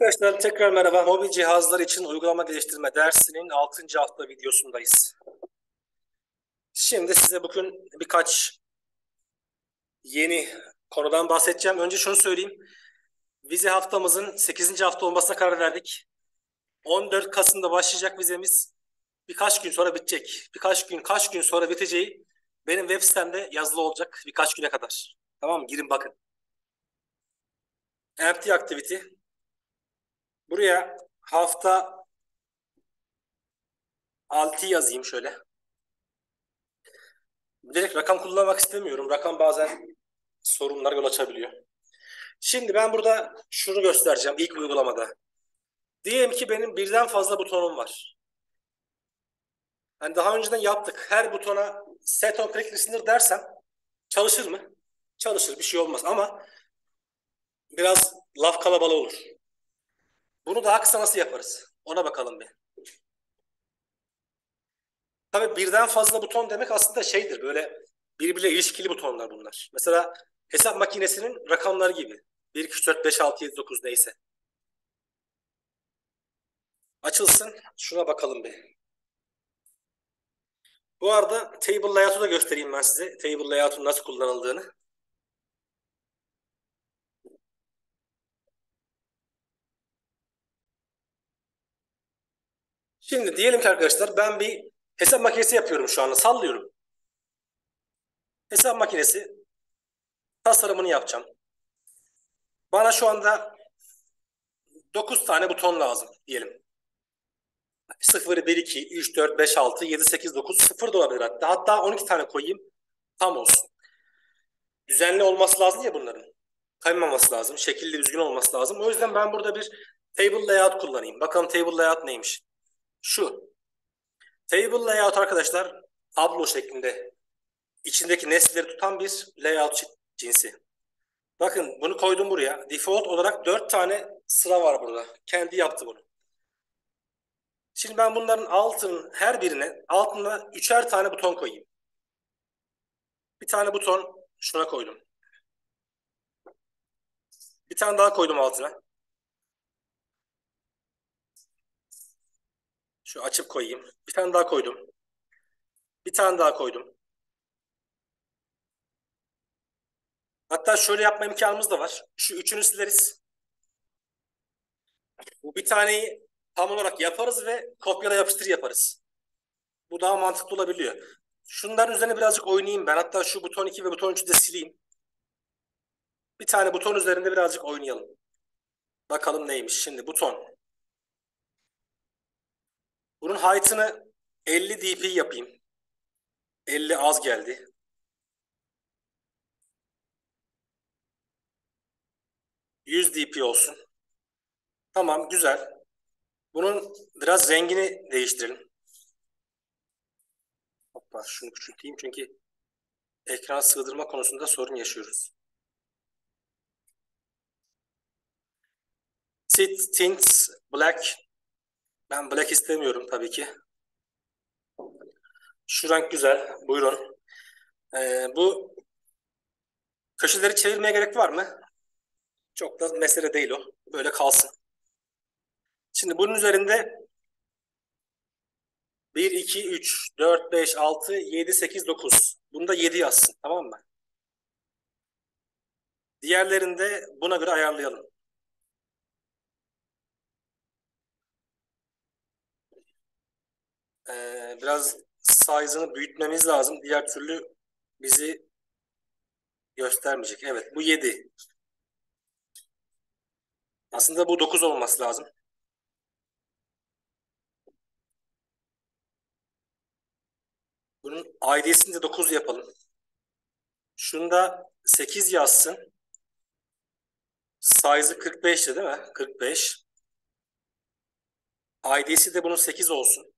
Arkadaşlar tekrar merhaba. Mobil cihazlar için uygulama geliştirme dersinin 6. hafta videosundayız. Şimdi size bugün birkaç yeni konudan bahsedeceğim. Önce şunu söyleyeyim. Vize haftamızın 8. hafta olmasına karar verdik. 14 Kasım'da başlayacak vizemiz. Birkaç gün sonra bitecek. Birkaç gün, kaç gün sonra biteceği benim web sitemde yazılı olacak birkaç güne kadar. Tamam mı? Girin bakın. Empty activity. Buraya hafta 6 yazayım şöyle. Direkt rakam kullanmak istemiyorum. Rakam bazen sorunlar yol açabiliyor. Şimdi ben burada şunu göstereceğim ilk uygulamada. Diyelim ki benim birden fazla butonum var. Hani daha önceden yaptık. Her butona set on click listener dersem çalışır mı? Çalışır. Bir şey olmaz ama biraz laf kalabalığı olur. Bunu daha kısa nasıl yaparız? Ona bakalım bir. Tabii birden fazla buton demek aslında şeydir böyle birbiriyle ilişkili butonlar bunlar. Mesela hesap makinesinin rakamları gibi. 1, 2, 3, 4, 5, 6, 7, 9 neyse. Açılsın. Şuna bakalım bir. Bu arada table layout'u da göstereyim ben size. Table layout'un nasıl kullanıldığını. Şimdi diyelim ki arkadaşlar ben bir hesap makinesi yapıyorum şu anda. Sallıyorum. Hesap makinesi tasarımını yapacağım. Bana şu anda 9 tane buton lazım diyelim. 0, 1, 2, 3, 4, 5, 6, 7, 8, 9, 0 da olabilir hatta. Hatta 12 tane koyayım. Tam olsun. Düzenli olması lazım ya bunların. Kaymaması lazım. Şekilli düzgün olması lazım. O yüzden ben burada bir table layout kullanayım. Bakalım table layout neymiş. Şu. Table layout arkadaşlar tablo şeklinde içindeki nesneleri tutan bir layout cinsi. Bakın bunu koydum buraya. Default olarak 4 tane sıra var burada. Kendi yaptı bunu. Şimdi ben bunların altının her birine altına üçer tane buton koyayım. Bir tane buton şuna koydum. Bir tane daha koydum altına. Şu açıp koyayım. Bir tane daha koydum. Bir tane daha koydum. Hatta şöyle yapma imkanımız da var. Şu üçünü sileriz. Bu bir taneyi tam olarak yaparız ve kopyala yapıştır yaparız. Bu daha mantıklı olabiliyor. Şunların üzerine birazcık oynayayım ben. Hatta şu buton 2 ve buton 3'ü de sileyim. Bir tane buton üzerinde birazcık oynayalım. Bakalım neymiş. Şimdi buton. Bunun height'ını 50 dp yapayım. 50 az geldi. Yüz dp olsun. Tamam güzel. Bunun biraz rengini değiştirelim. Hoppa şunu küçülteyim çünkü ekran sığdırma konusunda sorun yaşıyoruz. Sit tints black ben black istemiyorum tabii ki. Şu renk güzel. Buyurun. Ee, bu köşeleri çevirmeye gerek var mı? Çok da mesele değil o. Böyle kalsın. Şimdi bunun üzerinde 1, 2, 3, 4, 5, 6, 7, 8, 9. Bunda 7 yazsın. Tamam mı? Diğerlerini de buna göre ayarlayalım. Ee, biraz size'ını büyütmemiz lazım. Diğer türlü bizi göstermeyecek. Evet bu 7. Aslında bu 9 olması lazım. Bunun ID'sini de 9 yapalım. Şunda 8 yazsın. Size'ı 45'ti değil mi? 45. ID'si de bunun 8 olsun.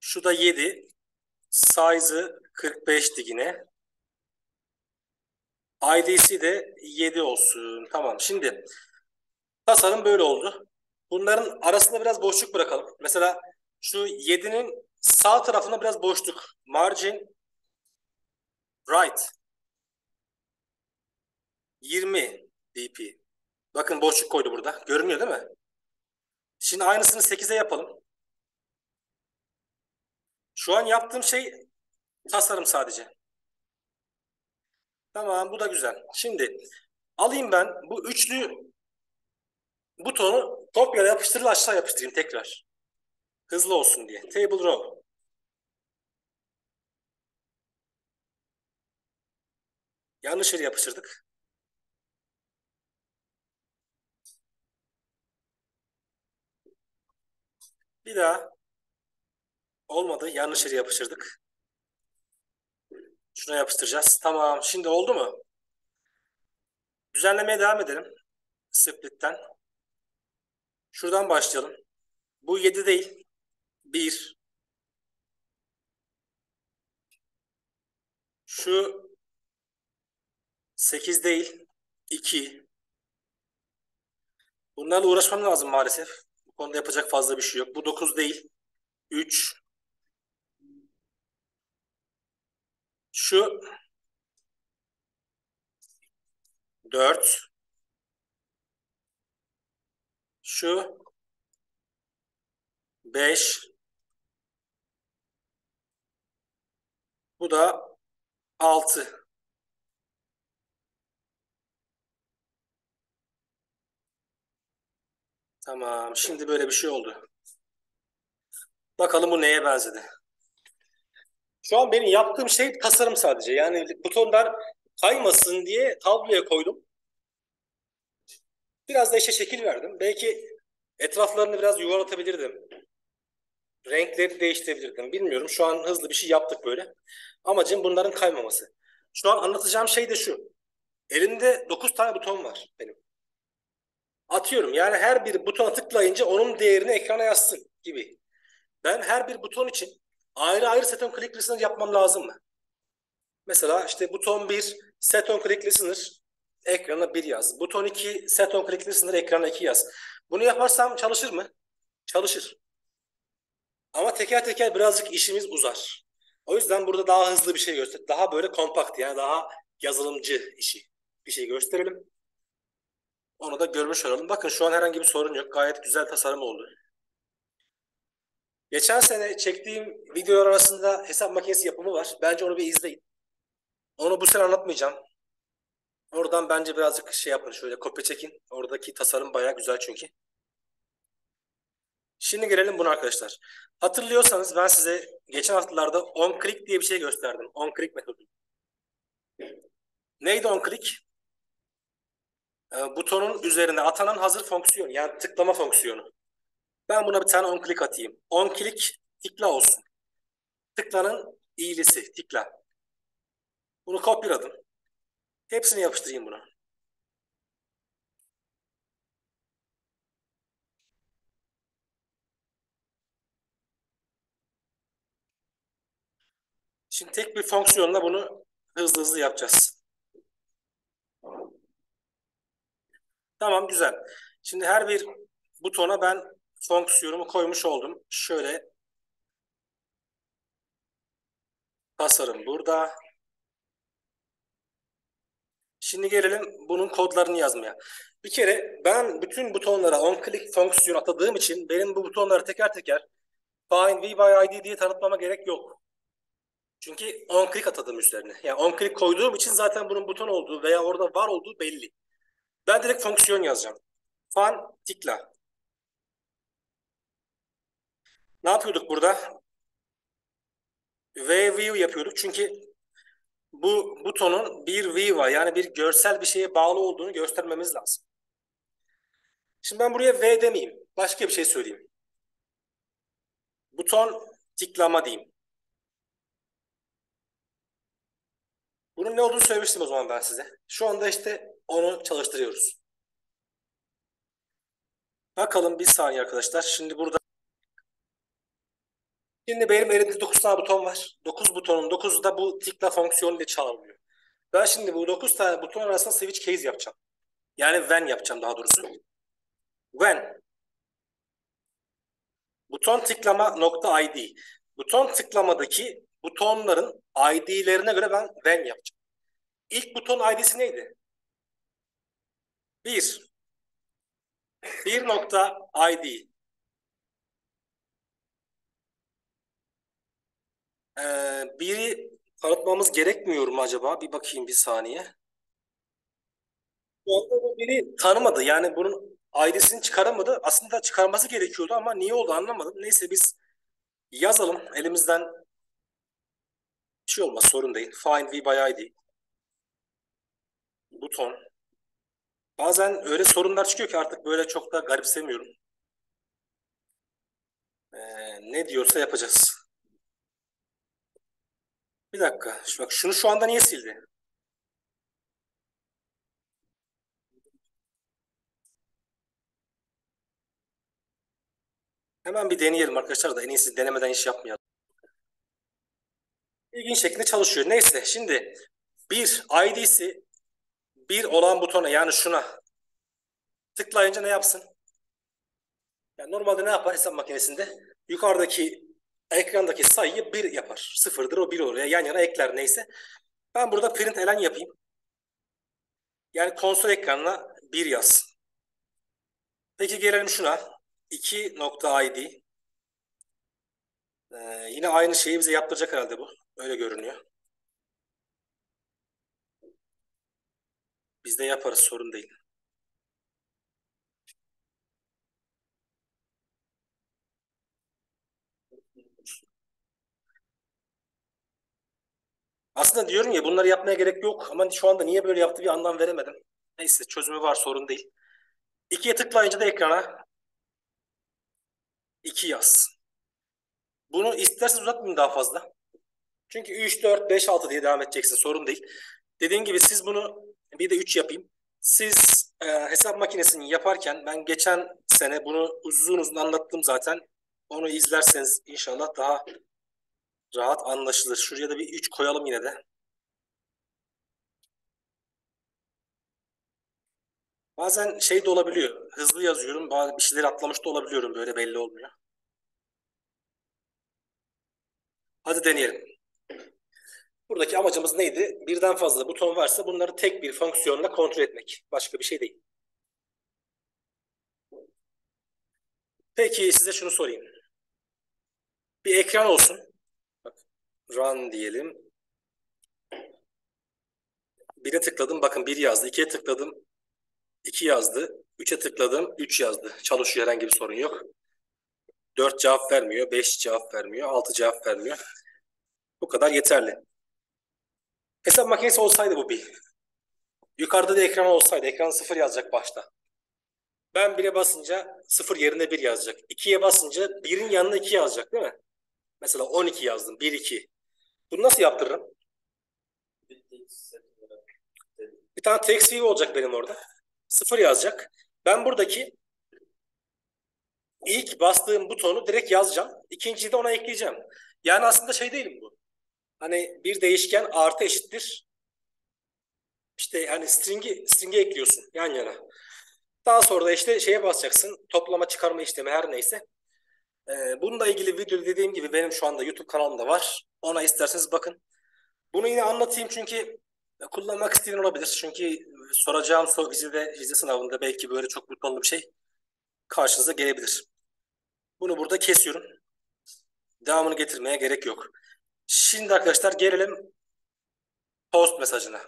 Şu da 7. Size'ı 45'ti yine. ID'si de 7 olsun. Tamam. Şimdi tasarım böyle oldu. Bunların arasında biraz boşluk bırakalım. Mesela şu 7'nin sağ tarafına biraz boşluk. Margin right 20 dp. Bakın boşluk koydu burada. Görünüyor değil mi? Şimdi aynısını 8'e yapalım. Şu an yaptığım şey tasarım sadece. Tamam bu da güzel. Şimdi alayım ben bu üçlü butonu kopyala yapıştırıl aşağı yapıştırayım tekrar. Hızlı olsun diye. Table row. Yanlış yere yapıştırdık. Bir daha. Olmadı. Yanlış yere yapıştırdık. Şuna yapıştıracağız. Tamam. Şimdi oldu mu? Düzenlemeye devam edelim. Split'ten. Şuradan başlayalım. Bu 7 değil. 1. Şu 8 değil. 2. Bunlarla uğraşmam lazım maalesef. Bu konuda yapacak fazla bir şey yok. Bu 9 değil. 3. Şu 4. Şu 5. Bu da 6. Tamam. Şimdi böyle bir şey oldu. Bakalım bu neye benzedi. Şu an benim yaptığım şey tasarım sadece. Yani butonlar kaymasın diye tabloya koydum. Biraz da işe şekil verdim. Belki etraflarını biraz yuvarlatabilirdim. Renkleri değiştirebilirdim. Bilmiyorum. Şu an hızlı bir şey yaptık böyle. Amacım bunların kaymaması. Şu an anlatacağım şey de şu. Elimde 9 tane buton var benim. Atıyorum. Yani her bir butona tıklayınca onun değerini ekrana yazsın gibi. Ben her bir buton için ayrı ayrı set on click listener yapmam lazım mı? Mesela işte buton 1 set on click listener ekrana 1 yaz. Buton 2 set on click listener ekrana 2 yaz. Bunu yaparsam çalışır mı? Çalışır. Ama teker teker birazcık işimiz uzar. O yüzden burada daha hızlı bir şey göster. Daha böyle kompakt yani daha yazılımcı işi bir şey gösterelim. Onu da görmüş olalım. Bakın şu an herhangi bir sorun yok. Gayet güzel tasarım oldu. Geçen sene çektiğim videolar arasında hesap makinesi yapımı var. Bence onu bir izleyin. Onu bu sene anlatmayacağım. Oradan bence birazcık şey yapın. Şöyle kopya çekin. Oradaki tasarım bayağı güzel çünkü. Şimdi gelelim buna arkadaşlar. Hatırlıyorsanız ben size geçen haftalarda on click diye bir şey gösterdim. On click metodu. Neydi on click? Ee, butonun üzerine atanan hazır fonksiyon. Yani tıklama fonksiyonu. Ben buna bir tane on click atayım. On click tıkla olsun. Tıklanın iyilisi tıkla. Bunu kopyaladım. Hepsini yapıştırayım buna. Şimdi tek bir fonksiyonla bunu hızlı hızlı yapacağız. Tamam güzel. Şimdi her bir butona ben fonksiyonumu koymuş oldum. Şöyle tasarım burada. Şimdi gelelim bunun kodlarını yazmaya. Bir kere ben bütün butonlara on click fonksiyon atadığım için benim bu butonları teker teker find v by id diye tanıtmama gerek yok. Çünkü on click atadım üzerine. Yani on click koyduğum için zaten bunun buton olduğu veya orada var olduğu belli. Ben direkt fonksiyon yazacağım. Fan tıkla. Ne yapıyorduk burada? V view yapıyorduk. Çünkü bu butonun bir view'a yani bir görsel bir şeye bağlı olduğunu göstermemiz lazım. Şimdi ben buraya V demeyeyim. Başka bir şey söyleyeyim. Buton tıklama diyeyim. Bunun ne olduğunu söylemiştim o zaman ben size. Şu anda işte onu çalıştırıyoruz. Bakalım bir saniye arkadaşlar. Şimdi burada Şimdi benim elimde 9 tane buton var. 9 butonun 9'u da bu tıkla fonksiyonu ile çağrılıyor. Ben şimdi bu 9 tane buton arasında switch case yapacağım. Yani when yapacağım daha doğrusu. When buton tıklama nokta id. Buton tıklamadaki butonların id'lerine göre ben when yapacağım. İlk buton id'si neydi? 1. Bir nokta ID. Ee, biri tanıtmamız gerekmiyor mu acaba? Bir bakayım bir saniye. Bu anda biri tanımadı. Yani bunun ID'sini çıkaramadı. Aslında çıkarması gerekiyordu ama niye oldu anlamadım. Neyse biz yazalım. Elimizden bir şey olmaz sorun değil. Find V by ID. Buton. Bazen öyle sorunlar çıkıyor ki artık böyle çok da garipsemiyorum. Ee, ne diyorsa yapacağız. Bir dakika. Bak şunu şu anda niye sildi? Hemen bir deneyelim arkadaşlar da en iyisi denemeden iş yapmayalım. İlginç şekilde çalışıyor. Neyse şimdi bir ID'si bir olan butona yani şuna tıklayınca ne yapsın? Yani normalde ne yapar hesap makinesinde? Yukarıdaki ekrandaki sayıyı 1 yapar. Sıfırdır o 1 olur. Yan yana ekler neyse. Ben burada print elen yapayım. Yani konsol ekranına 1 yaz. Peki gelelim şuna. 2.id ee, yine aynı şeyi bize yaptıracak herhalde bu. Öyle görünüyor. Biz de yaparız sorun değil. Aslında diyorum ya bunları yapmaya gerek yok ama şu anda niye böyle yaptı bir anlam veremedim. Neyse çözümü var sorun değil. İkiye tıklayınca da ekrana 2 yaz. Bunu isterseniz uzatmayın daha fazla. Çünkü 3, 4, 5, 6 diye devam edeceksin sorun değil. Dediğim gibi siz bunu bir de 3 yapayım. Siz e, hesap makinesini yaparken ben geçen sene bunu uzun uzun anlattım zaten. Onu izlerseniz inşallah daha rahat anlaşılır. Şuraya da bir 3 koyalım yine de. Bazen şey de olabiliyor. Hızlı yazıyorum. Bazı bir şeyleri atlamış da olabiliyorum. Böyle belli olmuyor. Hadi deneyelim. Buradaki amacımız neydi? Birden fazla buton varsa bunları tek bir fonksiyonla kontrol etmek. Başka bir şey değil. Peki size şunu sorayım. Bir ekran olsun. Run diyelim. Bire tıkladım. Bakın bir yazdı. İkiye tıkladım. iki yazdı. Üçe tıkladım. Üç yazdı. Çalışıyor. Herhangi bir sorun yok. Dört cevap vermiyor. Beş cevap vermiyor. Altı cevap vermiyor. Bu kadar yeterli. Hesap makinesi olsaydı bu bir. Yukarıda da ekran olsaydı. Ekran sıfır yazacak başta. Ben 1'e basınca 0 yerine 1 yazacak. 2'ye basınca 1'in yanına 2 yazacak değil mi? Mesela 12 yazdım. 1, 2. Bunu nasıl yaptırırım? Bir tane text view olacak benim orada. 0 yazacak. Ben buradaki ilk bastığım butonu direkt yazacağım. İkinciyi de ona ekleyeceğim. Yani aslında şey değil bu. Hani bir değişken artı eşittir. İşte hani string'i string'e ekliyorsun yan yana. Daha sonra da işte şeye basacaksın. Toplama çıkarma işlemi her neyse. Ee, bununla ilgili video dediğim gibi benim şu anda YouTube kanalımda var. Ona isterseniz bakın. Bunu yine anlatayım çünkü kullanmak isteyen olabilir. Çünkü soracağım soru vizede, vize sınavında belki böyle çok butonlu bir şey karşınıza gelebilir. Bunu burada kesiyorum. Devamını getirmeye gerek yok. Şimdi arkadaşlar gelelim post mesajına.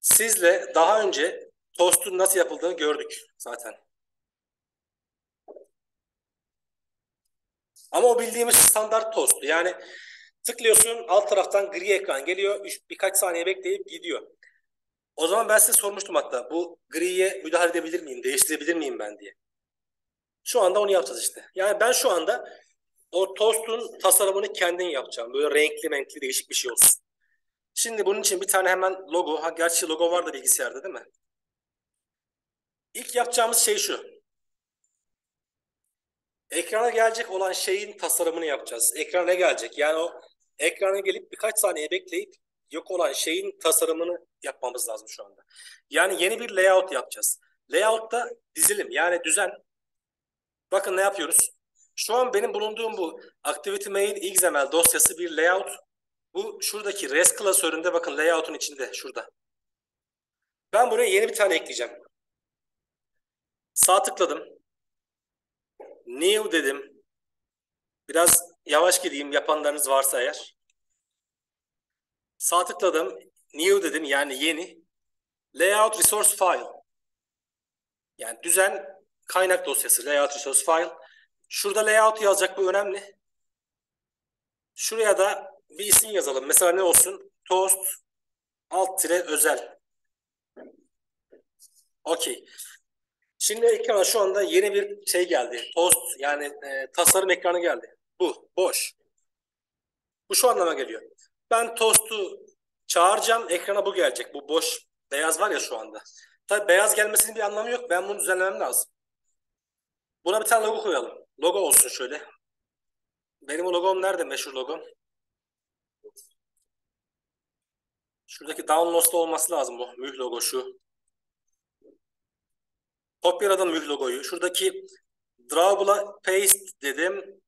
Sizle daha önce tostun nasıl yapıldığını gördük zaten. Ama o bildiğimiz standart tost. Yani tıklıyorsun alt taraftan gri ekran geliyor. Üç, birkaç saniye bekleyip gidiyor. O zaman ben size sormuştum hatta bu griye müdahale edebilir miyim, değiştirebilir miyim ben diye. Şu anda onu yapacağız işte. Yani ben şu anda o tostun tasarımını kendin yapacağım. Böyle renkli renkli değişik bir şey olsun. Şimdi bunun için bir tane hemen logo. Ha, gerçi logo var da bilgisayarda değil mi? İlk yapacağımız şey şu. Ekrana gelecek olan şeyin tasarımını yapacağız. Ekrana gelecek? Yani o ekrana gelip birkaç saniye bekleyip yok olan şeyin tasarımını yapmamız lazım şu anda. Yani yeni bir layout yapacağız. Layout'ta dizilim yani düzen. Bakın ne yapıyoruz? Şu an benim bulunduğum bu Activity Main XML dosyası bir layout. Bu şuradaki REST klasöründe bakın layout'un içinde şurada. Ben buraya yeni bir tane ekleyeceğim. Sağ tıkladım. New dedim. Biraz yavaş gideyim yapanlarınız varsa eğer. Sağ tıkladım. New dedim yani yeni. Layout Resource File. Yani düzen kaynak dosyası. Layout Resource File. Şurada layout yazacak bu önemli. Şuraya da bir isim yazalım. Mesela ne olsun? Toast alt tire özel. Okey. Şimdi ekrana şu anda yeni bir şey geldi. Toast yani e, tasarım ekranı geldi. Bu boş. Bu şu anlama geliyor. Ben Toast'u çağıracağım. Ekrana bu gelecek. Bu boş beyaz var ya şu anda. Tabii beyaz gelmesinin bir anlamı yok. Ben bunu düzenlemem lazım. Buna bir tane logo koyalım. Logo olsun şöyle. Benim logom nerede meşhur logom? Şuradaki download'da olması lazım bu müh logo şu. Kopyaladım müh logoyu. Şuradaki drawable'a paste dedim.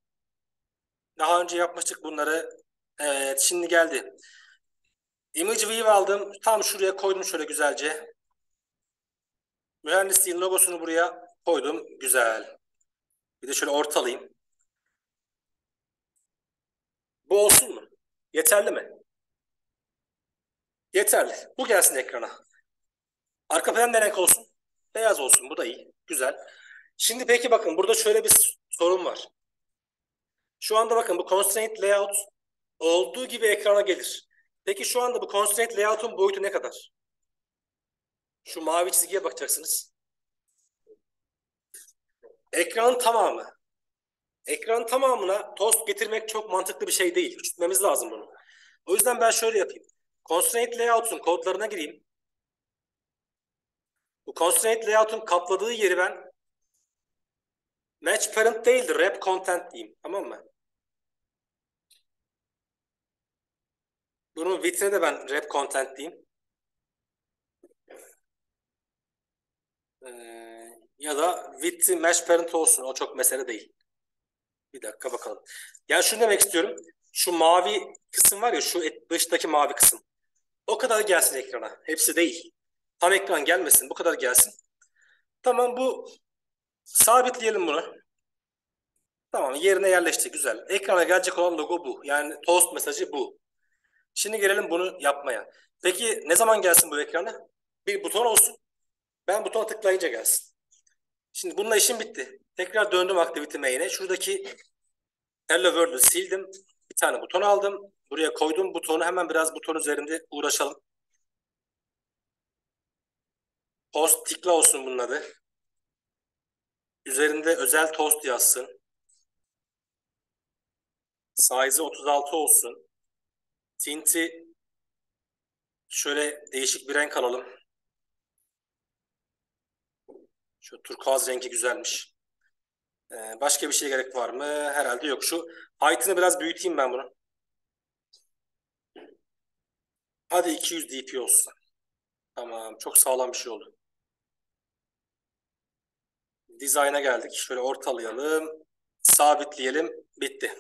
Daha önce yapmıştık bunları. Evet şimdi geldi. Image view aldım. Tam şuraya koydum şöyle güzelce. Mühendisliğin logosunu buraya koydum. Güzel. Bir de şöyle ortalayayım. Bu olsun mu? Yeterli mi? Yeterli. Bu gelsin ekrana. Arka plan ne renk olsun? Beyaz olsun. Bu da iyi. Güzel. Şimdi peki bakın burada şöyle bir sorun var. Şu anda bakın bu constraint layout olduğu gibi ekrana gelir. Peki şu anda bu constraint layout'un boyutu ne kadar? Şu mavi çizgiye bakacaksınız. Ekranın tamamı. Ekran tamamına tost getirmek çok mantıklı bir şey değil. Küçültmemiz lazım bunu. O yüzden ben şöyle yapayım. Constraint layout'un kodlarına gireyim. Bu constraint layout'un kapladığı yeri ben match parent değil de wrap content diyeyim. Tamam mı? Bunun vitrine de ben wrap content diyeyim. Ee, ya da with match parent olsun. O çok mesele değil. Bir dakika bakalım. Yani şunu demek istiyorum. Şu mavi kısım var ya şu dıştaki mavi kısım. O kadar gelsin ekrana. Hepsi değil. Tam ekran gelmesin. Bu kadar gelsin. Tamam bu sabitleyelim bunu. Tamam yerine yerleşti. Güzel. Ekrana gelecek olan logo bu. Yani toast mesajı bu. Şimdi gelelim bunu yapmaya. Peki ne zaman gelsin bu ekrana? Bir buton olsun. Ben butona tıklayınca gelsin. Şimdi bununla işim bitti. Tekrar döndüm activity main'e. Şuradaki Hello World'ü sildim. Bir tane buton aldım. Buraya koydum butonu. Hemen biraz buton üzerinde uğraşalım. Post tıkla olsun bunun adı. Üzerinde özel toast yazsın. Size'ı 36 olsun. Tinti şöyle değişik bir renk alalım. Şu turkuaz rengi güzelmiş. Ee, başka bir şey gerek var mı? Herhalde yok. Şu height'ını biraz büyüteyim ben bunu. Hadi 200 dp olsun. Tamam. Çok sağlam bir şey oldu. Design'a geldik. Şöyle ortalayalım. Sabitleyelim. Bitti.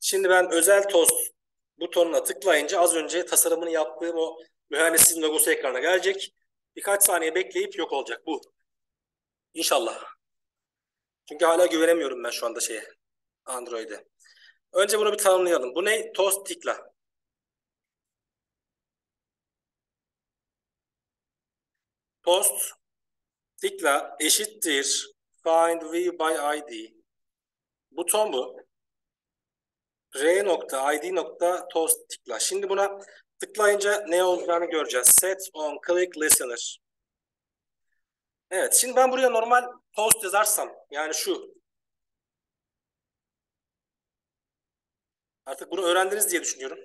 Şimdi ben özel tost butonuna tıklayınca az önce tasarımını yaptığım o mühendisin logosu ekrana gelecek. Birkaç saniye bekleyip yok olacak bu. İnşallah. Çünkü hala güvenemiyorum ben şu anda şeye. Android'e. Önce bunu bir tanımlayalım. Bu ne? Toast tıkla. Toast tıkla eşittir find view by id. Buton bu. r nokta id nokta toast tıkla. Şimdi buna tıklayınca ne olacağını göreceğiz. Set on click listener. Evet. Şimdi ben buraya normal toast yazarsam yani şu artık bunu öğrendiniz diye düşünüyorum.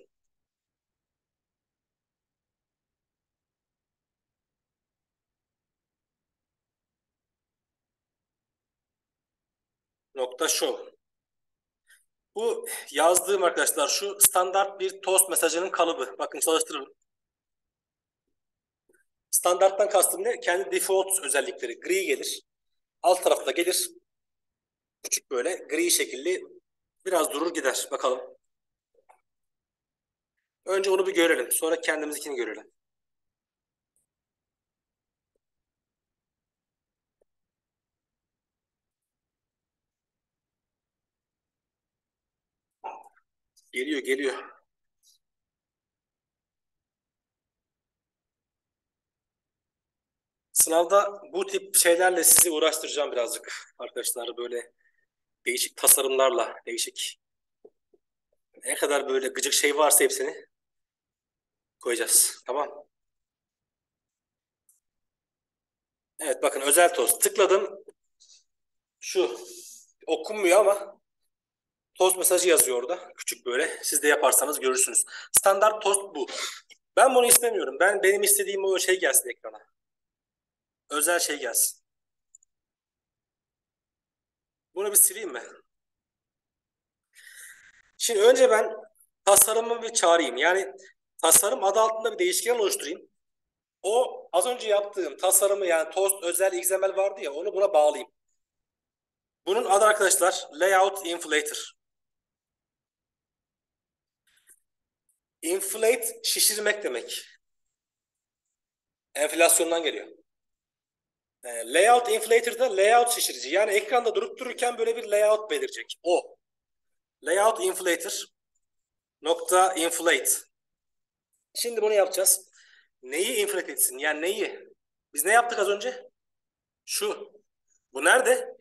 Nokta show. Bu yazdığım arkadaşlar şu standart bir toast mesajının kalıbı. Bakın çalıştıralım. Standarttan kastım ne? Kendi default özellikleri. Gri gelir. Alt tarafta gelir. Küçük böyle gri şekilli biraz durur gider. Bakalım. Önce onu bir görelim. Sonra kendimizinkini görelim. Geliyor geliyor. Sınavda bu tip şeylerle sizi uğraştıracağım birazcık arkadaşlar böyle değişik tasarımlarla, değişik ne kadar böyle gıcık şey varsa hepsini koyacağız. Tamam. Evet bakın özel toz. Tıkladım. Şu okunmuyor ama toz mesajı yazıyor orada. Küçük böyle. Siz de yaparsanız görürsünüz. Standart tost bu. Ben bunu istemiyorum. Ben benim istediğim o şey gelsin ekrana. Özel şey gelsin. Bunu bir sileyim mi? Şimdi önce ben tasarımı bir çağırayım. Yani tasarım adı altında bir değişken oluşturayım. O az önce yaptığım tasarımı yani toast özel XML vardı ya onu buna bağlayayım. Bunun adı arkadaşlar layout inflator. Inflate şişirmek demek. Enflasyondan geliyor. E, layout inflator'da layout şişirici. Yani ekranda durup dururken böyle bir layout belirecek. O. Layout inflator nokta inflate. Şimdi bunu yapacağız. Neyi inflate etsin? Yani neyi? Biz ne yaptık az önce? Şu. Bu nerede?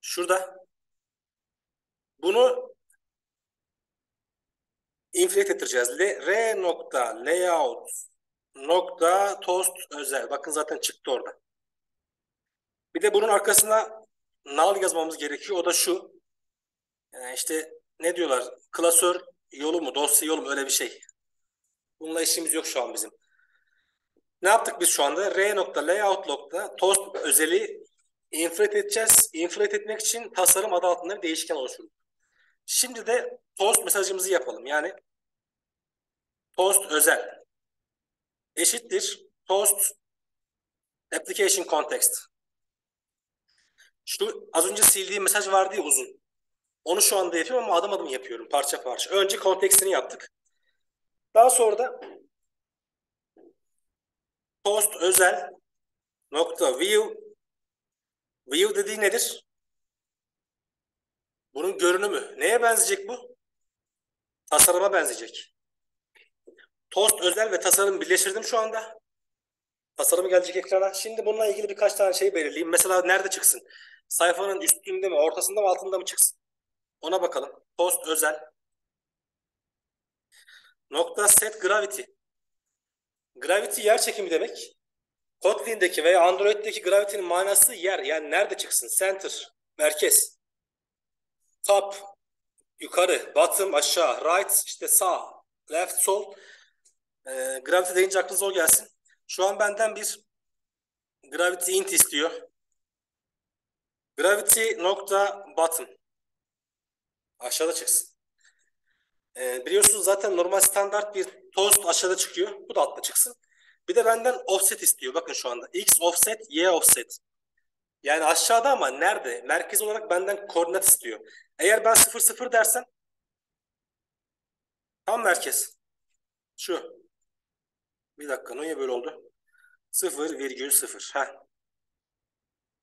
Şurada. Bunu inflate ettireceğiz. R nokta layout nokta toast özel. Bakın zaten çıktı orada. Bir de bunun arkasına null yazmamız gerekiyor. O da şu. Yani işte ne diyorlar? Klasör yolu mu, dosya yolu mu öyle bir şey. Bununla işimiz yok şu an bizim. Ne yaptık biz şu anda? R nokta layout nokta toast özeli inflate edeceğiz. Inflate etmek için tasarım adı altında bir değişken oluşturduk. Şimdi de toast mesajımızı yapalım. Yani toast özel eşittir toast application context. Şu az önce sildiğim mesaj vardı ya uzun. Onu şu anda yapıyorum ama adım adım yapıyorum parça parça. Önce kontekstini yaptık. Daha sonra da post özel nokta view view dediği nedir? Bunun görünümü. Neye benzeyecek bu? Tasarıma benzeyecek. Toast özel ve tasarım birleştirdim şu anda. Tasarımı gelecek ekrana. Şimdi bununla ilgili birkaç tane şey belirleyeyim. Mesela nerede çıksın? Sayfanın üstünde mi, ortasında mı, altında mı çıksın? Ona bakalım. Post özel. Nokta set gravity. Gravity yer çekimi demek. Kotlin'deki veya Android'deki gravity'nin manası yer. Yani nerede çıksın? Center, merkez. Top, yukarı, bottom, aşağı, right, işte sağ, left, sol. Ee, gravity deyince aklınıza o gelsin. Şu an benden bir gravity int istiyor. Gravity nokta bottom. Aşağıda çıksın. Ee, biliyorsunuz zaten normal standart bir toast aşağıda çıkıyor. Bu da altta çıksın. Bir de benden offset istiyor. Bakın şu anda. X offset, Y offset. Yani aşağıda ama nerede? Merkez olarak benden koordinat istiyor. Eğer ben 0 0 dersem tam merkez. Şu. Bir dakika niye böyle oldu? 0 virgül 0. Heh.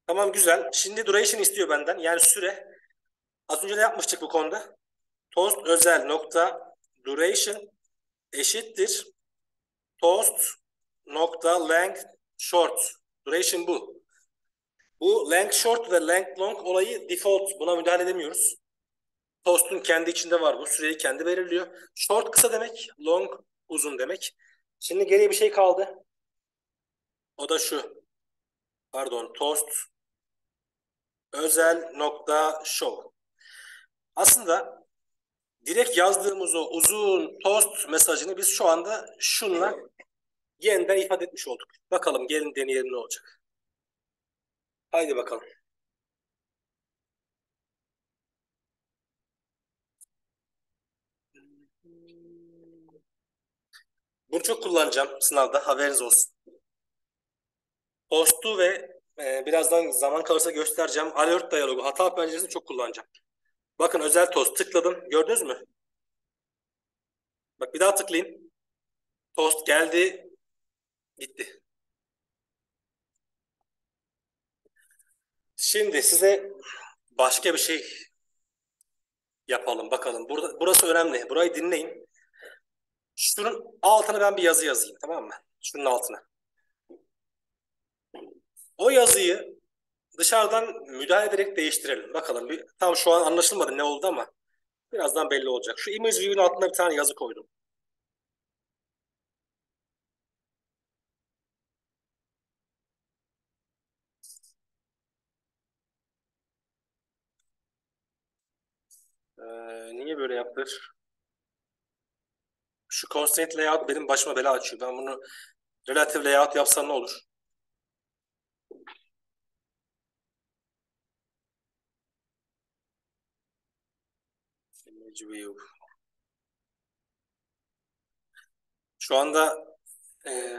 Tamam güzel. Şimdi duration istiyor benden. Yani süre. Az önce ne yapmıştık bu konuda? Toast özel nokta duration eşittir toast nokta length short. Duration bu. Bu length short ve length long olayı default. Buna müdahale edemiyoruz. Toast'un kendi içinde var bu. Süreyi kendi belirliyor. Short kısa demek. Long uzun demek. Şimdi geriye bir şey kaldı. O da şu. Pardon. Toast özel nokta show. Aslında direkt yazdığımız o uzun toast mesajını biz şu anda şunla yeniden ifade etmiş olduk. Bakalım gelin deneyelim ne olacak. Haydi bakalım. Bunu çok kullanacağım sınavda haberiniz olsun. Post'u ve e, birazdan zaman kalırsa göstereceğim. Alert diyalogu hata penceresini çok kullanacağım. Bakın özel tost tıkladım. Gördünüz mü? Bak bir daha tıklayayım. Tost geldi. Gitti. Şimdi size başka bir şey yapalım bakalım. Burada, burası önemli. Burayı dinleyin. Şunun altına ben bir yazı yazayım tamam mı? Şunun altına. O yazıyı dışarıdan müdahale ederek değiştirelim. Bakalım bir, tam şu an anlaşılmadı ne oldu ama birazdan belli olacak. Şu image view'un altına bir tane yazı koydum. Ee, niye böyle yaptır? Şu constraint layout benim başıma bela açıyor. Ben bunu relative layout yapsam ne olur? Şu anda e,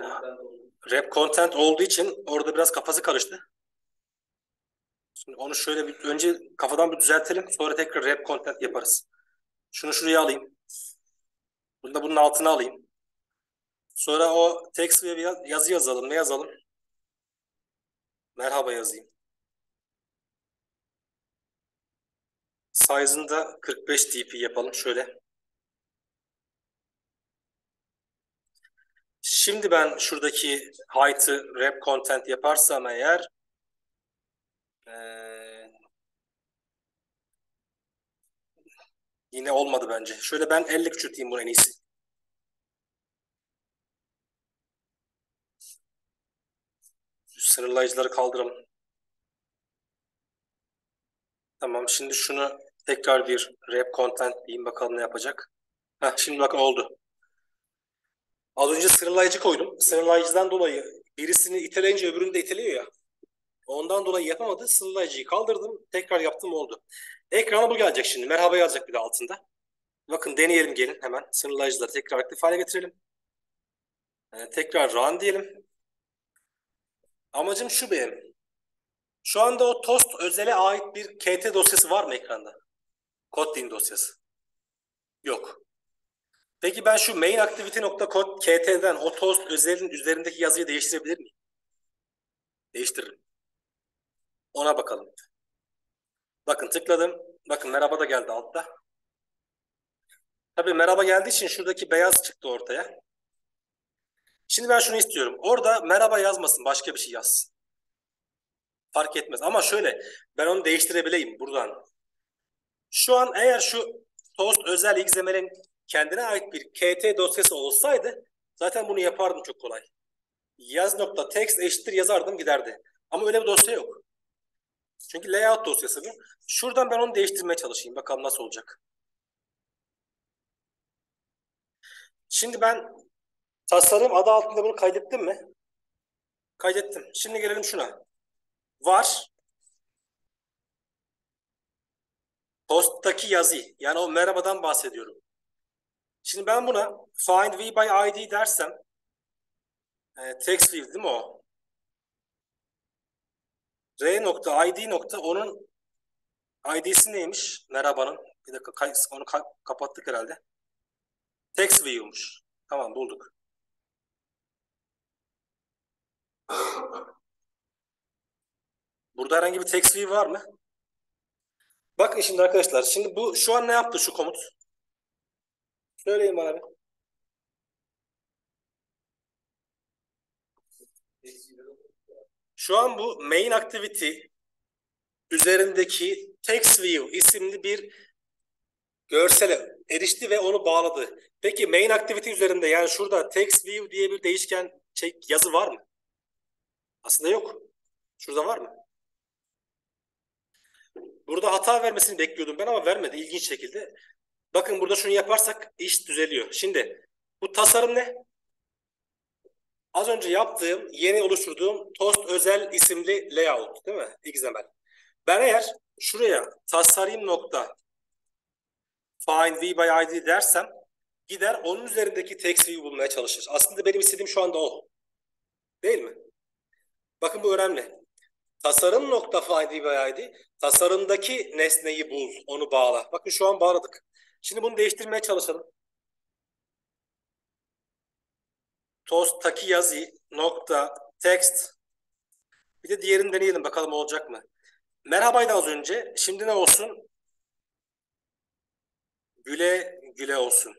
rap content olduğu için orada biraz kafası karıştı. Şimdi onu şöyle bir önce kafadan bir düzeltelim. Sonra tekrar rap content yaparız. Şunu şuraya alayım. Bunu da bunun altına alayım. Sonra o text ve yazı yazalım. Ne yazalım? Merhaba yazayım. Size'ını da 45 dp yapalım. Şöyle. Şimdi ben şuradaki height'ı wrap content yaparsam eğer ee, yine olmadı bence. Şöyle ben 50 küçülteyim bunu en iyisi. Sınırlayıcıları kaldıralım. Tamam şimdi şunu tekrar bir wrap content diyeyim bakalım ne yapacak. Heh, şimdi bakın oldu. Az önce sınırlayıcı koydum. Sınırlayıcıdan dolayı birisini iteleyince öbürünü de iteliyor ya. Ondan dolayı yapamadı. Sınırlayıcıyı kaldırdım. Tekrar yaptım oldu. Ekrana bu gelecek şimdi. Merhaba yazacak bir de altında. Bakın deneyelim gelin hemen. Sınırlayıcıları tekrar aktif hale getirelim. Ee, tekrar run diyelim. Amacım şu benim. Şu anda o tost özele ait bir KT dosyası var mı ekranda? Kotlin dosyası. Yok. Peki ben şu main activity.code kt'den o toast özelin üzerindeki yazıyı değiştirebilir miyim? Değiştiririm. Ona bakalım. Bakın tıkladım. Bakın merhaba da geldi altta. Tabii merhaba geldiği için şuradaki beyaz çıktı ortaya. Şimdi ben şunu istiyorum. Orada merhaba yazmasın. Başka bir şey yazsın. Fark etmez. Ama şöyle ben onu değiştirebileyim buradan. Şu an eğer şu toast özel XML'in kendine ait bir KT dosyası olsaydı zaten bunu yapardım çok kolay. Yaz nokta text eşittir yazardım giderdi. Ama öyle bir dosya yok. Çünkü layout dosyası bu. Şuradan ben onu değiştirmeye çalışayım. Bakalım nasıl olacak. Şimdi ben tasarım adı altında bunu kaydettim mi? Kaydettim. Şimdi gelelim şuna. Var. Post'taki yazı. Yani o merhabadan bahsediyorum. Şimdi ben buna find v by id dersem e, text view değil mi o? r nokta id nokta onun id'si neymiş? Merhabanın. Bir dakika onu ka kapattık herhalde. Text view'muş. Tamam bulduk. Burada herhangi bir view var mı? Bakın şimdi arkadaşlar. Şimdi bu şu an ne yaptı şu komut? Söyleyin bana bir. Şu an bu main activity üzerindeki text view isimli bir görsele erişti ve onu bağladı. Peki main activity üzerinde yani şurada text view diye bir değişken yazı var mı? Aslında yok. Şurada var mı? Burada hata vermesini bekliyordum ben ama vermedi ilginç şekilde. Bakın burada şunu yaparsak iş düzeliyor. Şimdi bu tasarım ne? Az önce yaptığım, yeni oluşturduğum Toast özel isimli layout değil mi? XML. Ben eğer şuraya tasarım nokta find v by id dersem gider onun üzerindeki text view bulmaya çalışır. Aslında benim istediğim şu anda o. Değil mi? Bakın bu önemli. Tasarım nokta find v by id tasarımdaki nesneyi bul, onu bağla. Bakın şu an bağladık. Şimdi bunu değiştirmeye çalışalım. Tost'taki yazı nokta text bir de diğerini deneyelim bakalım olacak mı? Merhabaydı az önce. Şimdi ne olsun? Güle güle olsun.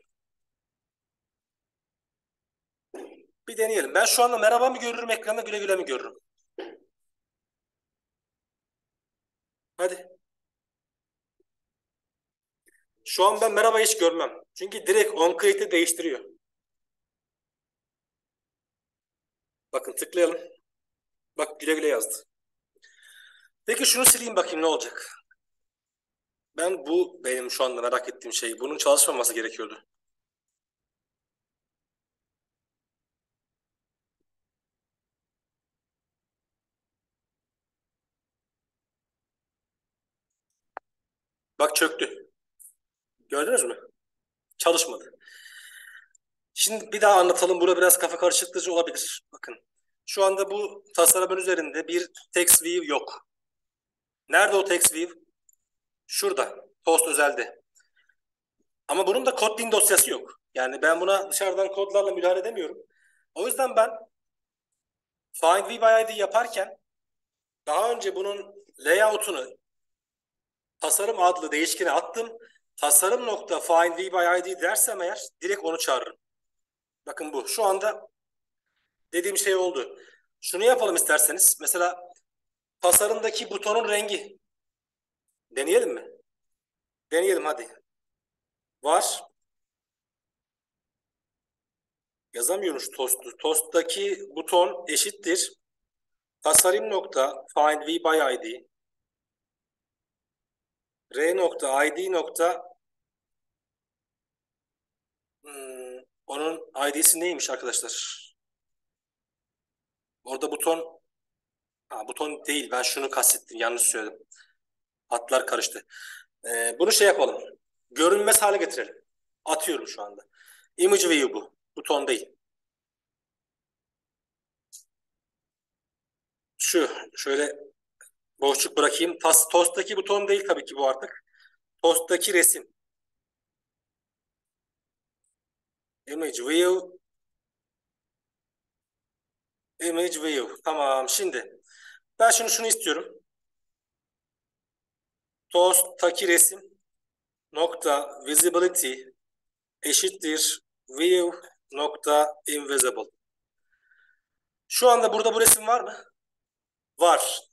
Bir deneyelim. Ben şu anda merhaba mı görürüm ekranda güle güle mi görürüm? Hadi. Şu an ben merhaba hiç görmem. Çünkü direkt on create'i değiştiriyor. Bakın tıklayalım. Bak güle güle yazdı. Peki şunu sileyim bakayım ne olacak. Ben bu benim şu anda merak ettiğim şey. Bunun çalışmaması gerekiyordu. Bak çöktü. Gördünüz mü? Çalışmadı. Şimdi bir daha anlatalım. Burada biraz kafa karışıklığı olabilir. Bakın. Şu anda bu tasarımın üzerinde bir text view yok. Nerede o text view? Şurada. Post özelde. Ama bunun da Kotlin dosyası yok. Yani ben buna dışarıdan kodlarla müdahale edemiyorum. O yüzden ben find v by id yaparken daha önce bunun layout'unu tasarım adlı değişkene attım. Tasarım nokta find v by id dersem eğer direkt onu çağırırım. Bakın bu. Şu anda dediğim şey oldu. Şunu yapalım isterseniz. Mesela tasarımdaki butonun rengi. Deneyelim mi? Deneyelim hadi. Var. Yazamıyormuş tostu. Tost'taki buton eşittir. Tasarım nokta find v by id r nokta id nokta hmm, onun id'si neymiş arkadaşlar? Orada buton ha, buton değil. Ben şunu kastettim. Yanlış söyledim. Hatlar karıştı. Ee, bunu şey yapalım. Görünmez hale getirelim. Atıyorum şu anda. Image view bu. Buton değil. Şu şöyle boşluk bırakayım. Tas, tost'taki buton değil tabii ki bu artık. Tost'taki resim. Image view Image view. Tamam. Şimdi ben şunu şunu istiyorum. Tost'taki resim nokta visibility eşittir view nokta invisible. Şu anda burada bu resim var mı? Var.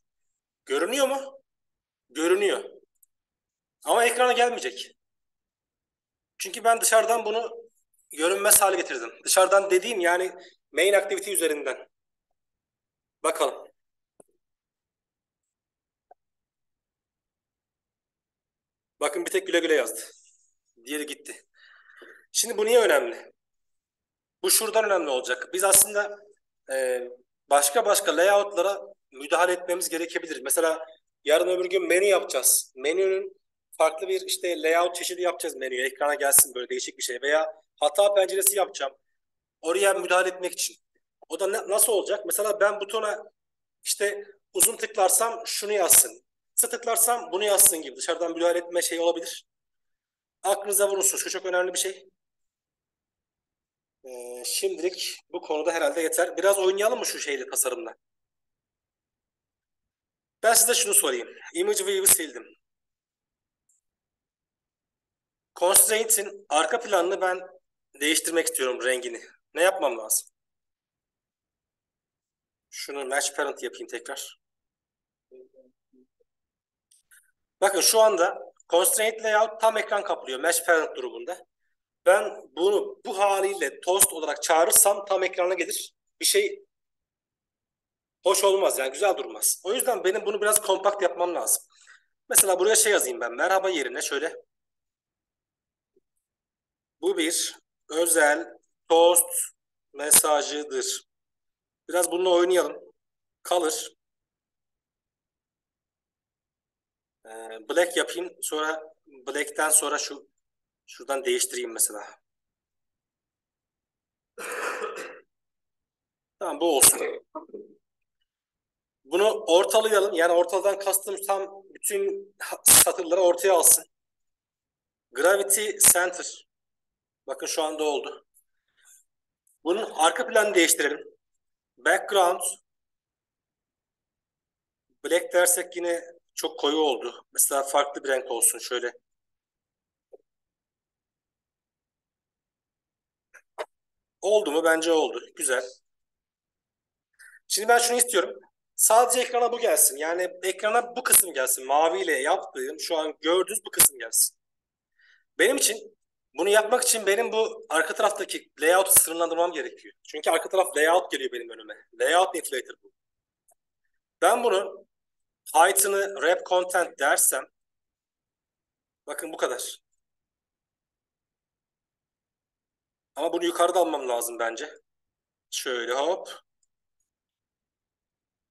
Görünüyor mu? Görünüyor. Ama ekrana gelmeyecek. Çünkü ben dışarıdan bunu görünmez hale getirdim. Dışarıdan dediğim yani main activity üzerinden. Bakalım. Bakın bir tek güle güle yazdı. Diğeri gitti. Şimdi bu niye önemli? Bu şuradan önemli olacak. Biz aslında e, başka başka layoutlara müdahale etmemiz gerekebilir. Mesela yarın öbür gün menü yapacağız. Menünün farklı bir işte layout çeşidi yapacağız menüye. Ekrana gelsin böyle değişik bir şey. Veya hata penceresi yapacağım. Oraya müdahale etmek için. O da ne, nasıl olacak? Mesela ben butona işte uzun tıklarsam şunu yazsın. Kısa tıklarsam bunu yazsın gibi. Dışarıdan müdahale etme şey olabilir. Aklınıza vurursun. Şu çok önemli bir şey. Ee, şimdilik bu konuda herhalde yeter. Biraz oynayalım mı şu şeyle tasarımla? Ben size şunu sorayım. Image View'u sildim. Constraint'in arka planını ben değiştirmek istiyorum rengini. Ne yapmam lazım? Şunu match parent yapayım tekrar. Bakın şu anda constraint layout tam ekran kaplıyor match parent durumunda. Ben bunu bu haliyle toast olarak çağırırsam tam ekrana gelir. Bir şey hoş olmaz yani güzel durmaz. O yüzden benim bunu biraz kompakt yapmam lazım. Mesela buraya şey yazayım ben. Merhaba yerine şöyle. Bu bir özel toast mesajıdır. Biraz bununla oynayalım. Kalır. Ee, black yapayım. Sonra black'ten sonra şu şuradan değiştireyim mesela. tamam bu olsun. Bunu ortalayalım. Yani ortadan kastım tam bütün satırları ortaya alsın. Gravity Center. Bakın şu anda oldu. Bunun arka planı değiştirelim. Background. Black dersek yine çok koyu oldu. Mesela farklı bir renk olsun şöyle. Oldu mu? Bence oldu. Güzel. Şimdi ben şunu istiyorum. Sadece ekrana bu gelsin. Yani ekrana bu kısım gelsin. Maviyle yaptığım şu an gördüğünüz bu kısım gelsin. Benim için bunu yapmak için benim bu arka taraftaki layout'u sınırlandırmam gerekiyor. Çünkü arka taraf layout geliyor benim önüme. Layout inflator bu. Ben bunun height'ını wrap content dersem bakın bu kadar. Ama bunu yukarıda almam lazım bence. Şöyle hop.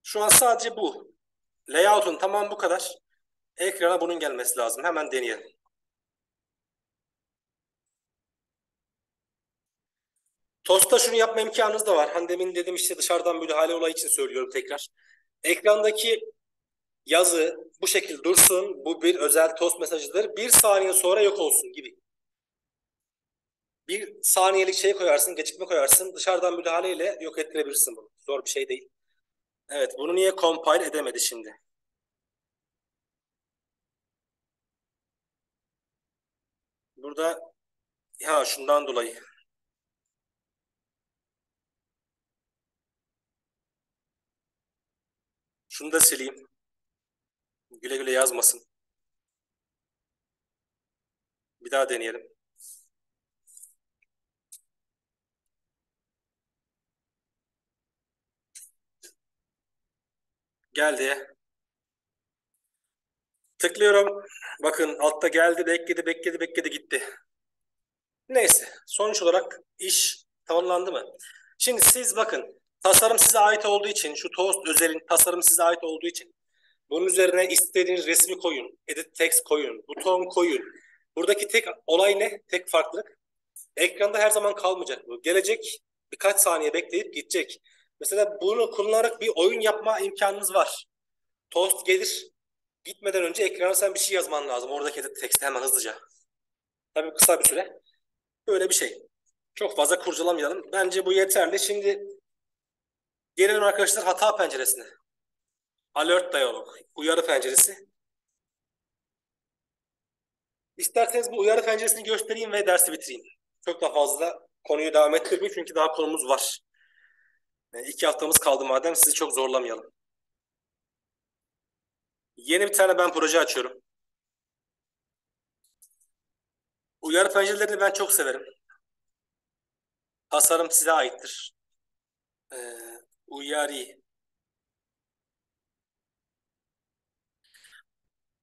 Şu an sadece bu. Layout'un tamam bu kadar. Ekrana bunun gelmesi lazım. Hemen deneyelim. Tosta şunu yapma imkanınız da var. Hani demin dedim işte dışarıdan müdahale olayı için söylüyorum tekrar. Ekrandaki yazı bu şekilde dursun. Bu bir özel tost mesajıdır. Bir saniye sonra yok olsun gibi. Bir saniyelik şey koyarsın, gecikme koyarsın. Dışarıdan müdahaleyle yok ettirebilirsin bunu. Zor bir şey değil. Evet, bunu niye compile edemedi şimdi? Burada ha şundan dolayı. Şunu da sileyim. Güle güle yazmasın. Bir daha deneyelim. Geldi. Tıklıyorum. Bakın altta geldi, bekledi, bekledi, bekledi, gitti. Neyse. Sonuç olarak iş tamamlandı mı? Şimdi siz bakın. Tasarım size ait olduğu için, şu toast özelin tasarım size ait olduğu için bunun üzerine istediğiniz resmi koyun, edit text koyun, buton koyun. Buradaki tek olay ne? Tek farklılık. Ekranda her zaman kalmayacak bu. Gelecek birkaç saniye bekleyip gidecek. Mesela bunu kullanarak bir oyun yapma imkanınız var. Toast gelir. Gitmeden önce ekrana sen bir şey yazman lazım. Oradaki text'i hemen hızlıca. Tabii kısa bir süre. Böyle bir şey. Çok fazla kurcalamayalım. Bence bu yeterli. Şimdi gelelim arkadaşlar hata penceresine. Alert Dialog. Uyarı penceresi. İsterseniz bu uyarı penceresini göstereyim ve dersi bitireyim. Çok da fazla konuyu devam ettirmeyeyim çünkü daha konumuz var. Yani iki haftamız kaldı madem sizi çok zorlamayalım. Yeni bir tane ben proje açıyorum. Uyarı pencerelerini ben çok severim. Tasarım size aittir. Ee, uyarı.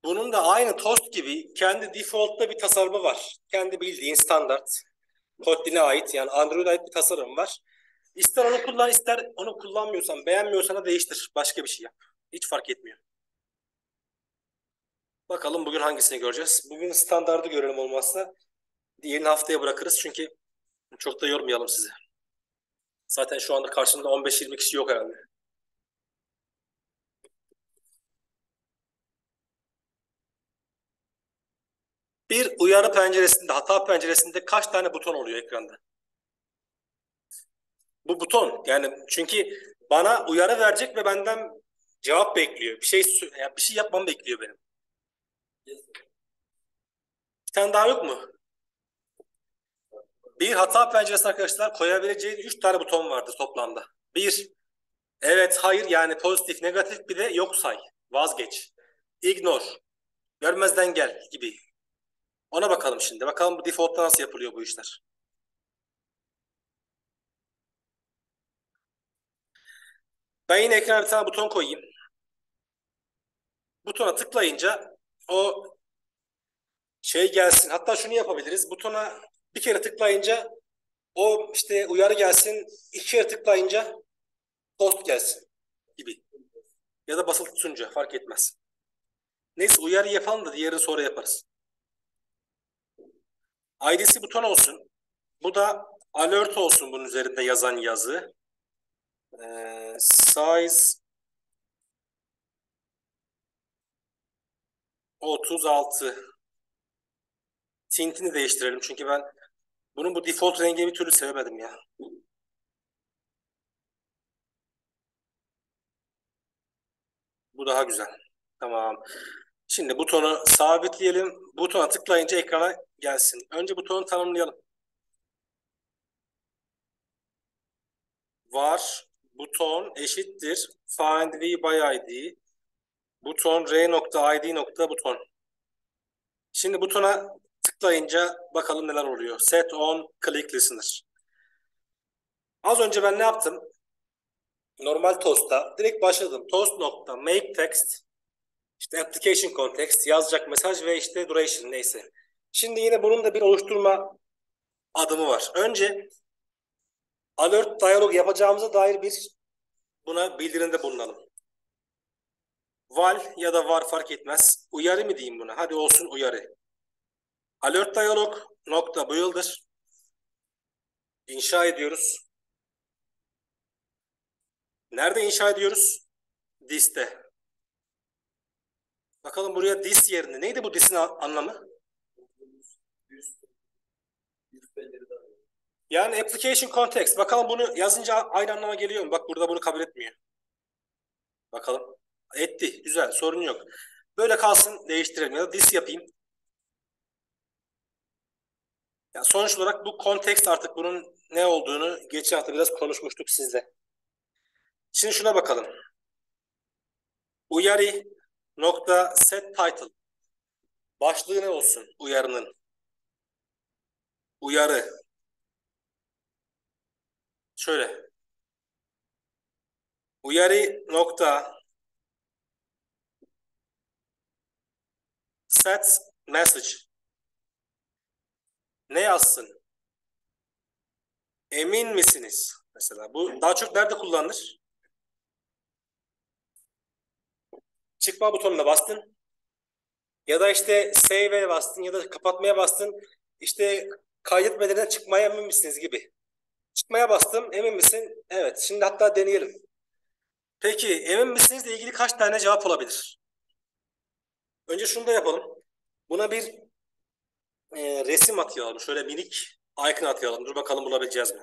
Bunun da aynı Toast gibi kendi default'ta bir tasarımı var. Kendi bildiğin standart. Kotlin'e ait yani Android'e ait bir tasarım var. İster onu kullan ister onu kullanmıyorsan beğenmiyorsan da değiştir. Başka bir şey yap. Hiç fark etmiyor. Bakalım bugün hangisini göreceğiz. Bugün standardı görelim olmazsa. Diğerini haftaya bırakırız çünkü çok da yormayalım sizi. Zaten şu anda karşında 15-20 kişi yok herhalde. Bir uyarı penceresinde, hata penceresinde kaç tane buton oluyor ekranda? Bu buton yani çünkü bana uyarı verecek ve benden cevap bekliyor. Bir şey yani bir şey yapmamı bekliyor benim. Bir tane daha yok mu? Bir hata penceresi arkadaşlar koyabileceği üç tane buton vardı toplamda. Bir, evet, hayır yani pozitif, negatif bir de yok say, vazgeç, ignore, görmezden gel gibi. Ona bakalım şimdi. Bakalım bu default'ta nasıl yapılıyor bu işler. Ben yine ekrana bir tane buton koyayım. Butona tıklayınca o şey gelsin. Hatta şunu yapabiliriz. Butona bir kere tıklayınca o işte uyarı gelsin. iki kere tıklayınca post gelsin gibi. Ya da basılı tutunca fark etmez. Neyse uyarı yapalım da diğerini sonra yaparız. ID'si buton olsun. Bu da alert olsun bunun üzerinde yazan yazı. Ee, size 36 tintini değiştirelim çünkü ben bunun bu default rengi bir türlü sevemedim ya. Bu daha güzel. Tamam. Şimdi butonu sabitleyelim. Butona tıklayınca ekrana gelsin. Önce butonu tanımlayalım. var buton eşittir find v by id buton r nokta id nokta buton. Şimdi butona tıklayınca bakalım neler oluyor. Set on click listener. Az önce ben ne yaptım? Normal toast'ta direkt başladım. Toast nokta make text işte application context yazacak mesaj ve işte duration neyse. Şimdi yine bunun da bir oluşturma adımı var. Önce alert dialog yapacağımıza dair bir buna bildirinde bulunalım. Val ya da var fark etmez. Uyarı mı diyeyim buna? Hadi olsun uyarı. Alert dialog nokta builder inşa ediyoruz. Nerede inşa ediyoruz? This'te. Bakalım buraya this yerine. Neydi bu this'in anlamı? Yani application context. Bakalım bunu yazınca aynı anlama geliyor mu? Bak burada bunu kabul etmiyor. Bakalım. Etti. Güzel. Sorun yok. Böyle kalsın. Değiştirelim. Ya da this yapayım. Yani sonuç olarak bu context artık bunun ne olduğunu geçen hafta biraz konuşmuştuk sizle. Şimdi şuna bakalım. Uyarı nokta set title. Başlığı ne olsun uyarının? Uyarı. Şöyle. Uyarı nokta set message. Ne yazsın? Emin misiniz? Mesela bu daha çok nerede kullanılır? Çıkma butonuna bastın. Ya da işte save'e bastın ya da kapatmaya bastın. İşte kaydetmeden çıkmaya emin misiniz gibi. Çıkmaya bastım. Emin misin? Evet. Şimdi hatta deneyelim. Peki emin misinizle ilgili kaç tane cevap olabilir? Önce şunu da yapalım. Buna bir e, resim atayalım. Şöyle minik icon atayalım. Dur bakalım bulabileceğiz mi?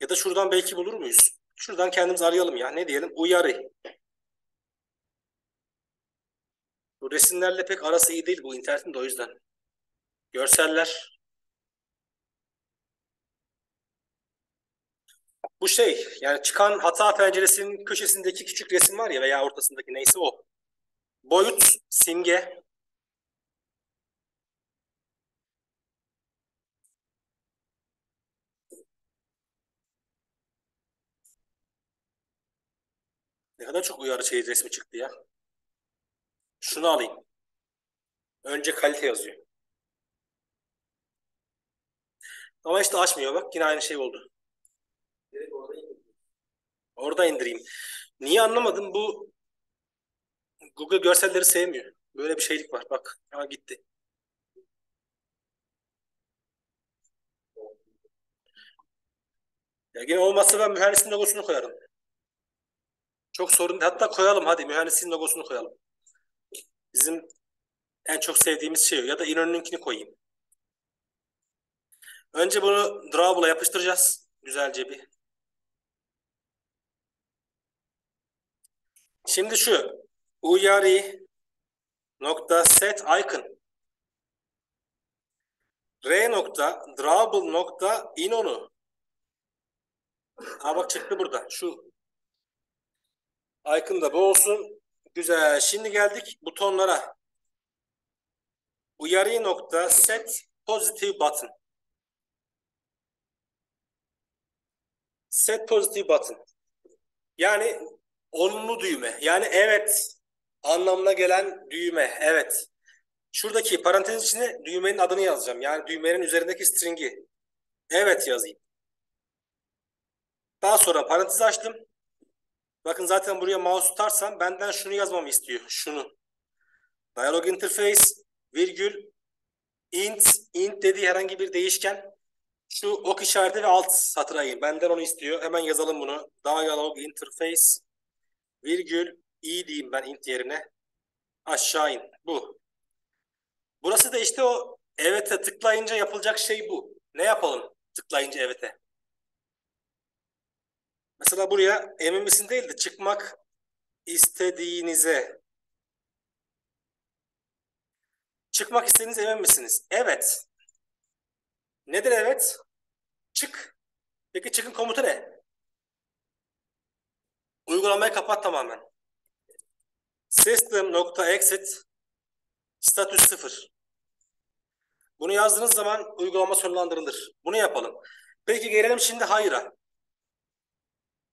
Ya da şuradan belki bulur muyuz? Şuradan kendimiz arayalım ya. Ne diyelim? Uyarı. Bu resimlerle pek arası iyi değil bu internetin de o yüzden. Görseller. Bu şey yani çıkan hata penceresinin köşesindeki küçük resim var ya veya ortasındaki neyse o. Boyut, simge. Ne kadar çok uyarı şey resmi çıktı ya. Şunu alayım. Önce kalite yazıyor. Ama işte açmıyor bak yine aynı şey oldu. Orada indireyim. Niye anlamadım bu Google görselleri sevmiyor. Böyle bir şeylik var bak. Ha gitti. Ya yine olmazsa ben mühendisin logosunu koyarım. Çok sorun. Hatta koyalım hadi mühendisin logosunu koyalım. Bizim en çok sevdiğimiz şey. Ya da İnönü'nünkini koyayım. Önce bunu drawable'a yapıştıracağız. Güzelce bir. Şimdi şu uyarı nokta set icon. R nokta drawable nokta inonu. Ha bak çıktı burada şu icon da bu olsun. Güzel şimdi geldik butonlara. Uyarı nokta set positive button. Set positive button. Yani onlu düğme yani evet anlamına gelen düğme. Evet. Şuradaki parantez içine düğmenin adını yazacağım. Yani düğmenin üzerindeki stringi. Evet yazayım. Daha sonra parantez açtım. Bakın zaten buraya mouse tutarsam benden şunu yazmamı istiyor. Şunu. Dialog interface virgül int int dediği herhangi bir değişken şu ok işareti ve alt satıra in. Benden onu istiyor. Hemen yazalım bunu. Dialog interface virgül i diyeyim ben int yerine. Aşağı in. Bu. Burası da işte o evet'e tıklayınca yapılacak şey bu. Ne yapalım tıklayınca evet'e? Mesela buraya emin misin değil de çıkmak istediğinize çıkmak istediğiniz emin misiniz? Evet. Nedir evet? Çık. Peki çıkın komutu ne? Uygulamayı kapat tamamen. System.exit status 0. Bunu yazdığınız zaman uygulama sonlandırılır. Bunu yapalım. Peki gelelim şimdi hayır'a.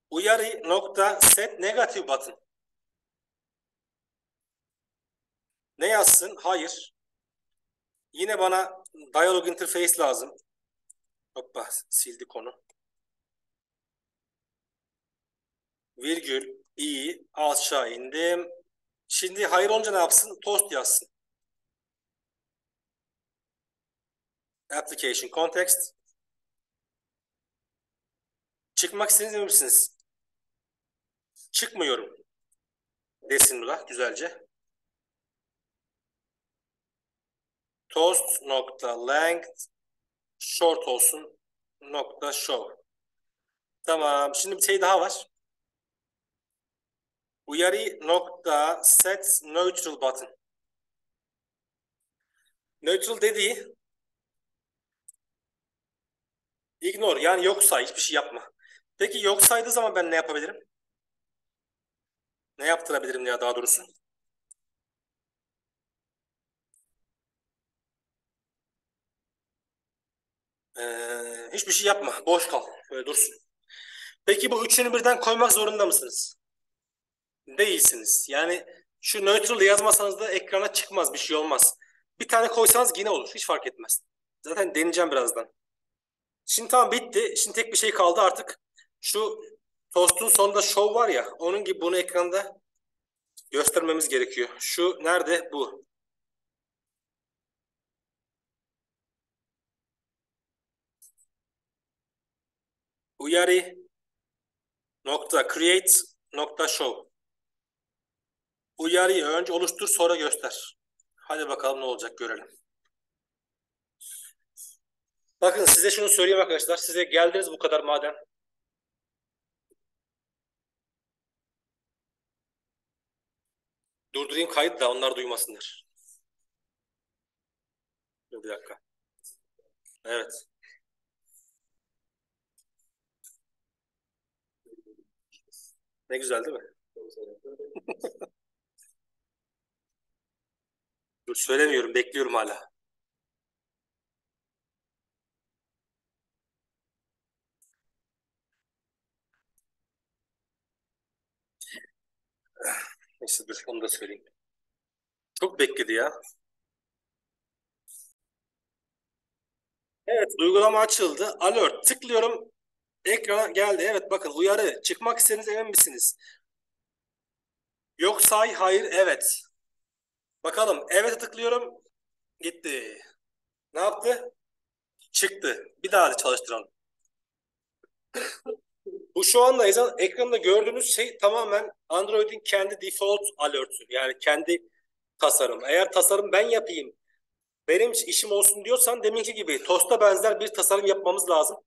Uyarı nokta set negative button. Ne yazsın? Hayır. Yine bana dialog interface lazım. Hoppa sildi konu. Virgül i aşağı indim. Şimdi hayır olunca ne yapsın? Toast yazsın. Application context. Çıkmak istediğiniz misiniz? Çıkmıyorum. Desin Nula güzelce. Toast nokta length short olsun nokta show. Tamam. Şimdi bir şey daha var. Uyarı nokta set neutral button. Neutral dediği ignore yani yok say hiçbir şey yapma. Peki yok saydığı zaman ben ne yapabilirim? Ne yaptırabilirim ya daha doğrusu? Ee, hiçbir şey yapma. Boş kal. Böyle dursun. Peki bu üçünü birden koymak zorunda mısınız? Değilsiniz. Yani şu neutral yazmasanız da ekrana çıkmaz. Bir şey olmaz. Bir tane koysanız yine olur. Hiç fark etmez. Zaten deneyeceğim birazdan. Şimdi tamam bitti. Şimdi tek bir şey kaldı artık. Şu tostun sonunda show var ya. Onun gibi bunu ekranda göstermemiz gerekiyor. Şu nerede? Bu. Uyarı nokta create nokta show. Uyarıyı önce oluştur sonra göster. Hadi bakalım ne olacak görelim. Bakın size şunu söyleyeyim arkadaşlar. Size geldiniz bu kadar madem. Durdurayım kayıt da onlar duymasınlar. Bir dakika. Evet. Ne güzel değil mi? Dur söylemiyorum. Bekliyorum hala. Neyse dur onu da söyleyeyim. Çok bekledi ya. Evet uygulama açıldı. Alert tıklıyorum. Ekrana geldi. Evet bakın uyarı. Çıkmak istediğiniz emin misiniz? Yok say hayır evet. Bakalım evet'e tıklıyorum. Gitti. Ne yaptı? Çıktı. Bir daha da çalıştıralım. Bu şu anda ekranda gördüğünüz şey tamamen Android'in kendi default alert'ü. Yani kendi tasarım. Eğer tasarım ben yapayım, benim işim olsun diyorsan deminki gibi TOS'ta benzer bir tasarım yapmamız lazım.